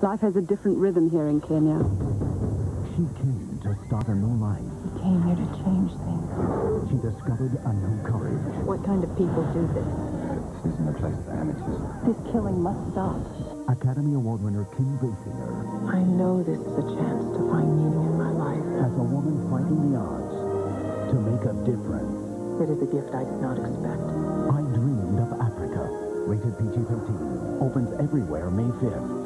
Life has a different rhythm here in Kenya. She came to start a new life. She came here to change things. She discovered a new courage. What kind of people do this? This isn't a place for amateurs. This killing must stop. Academy Award winner Kim Basinger I know this is a chance to find meaning in my life. as a woman fighting the odds to make a difference. It is a gift I did not expect. I Dreamed of Africa. Rated PG-13. Opens everywhere May 5th.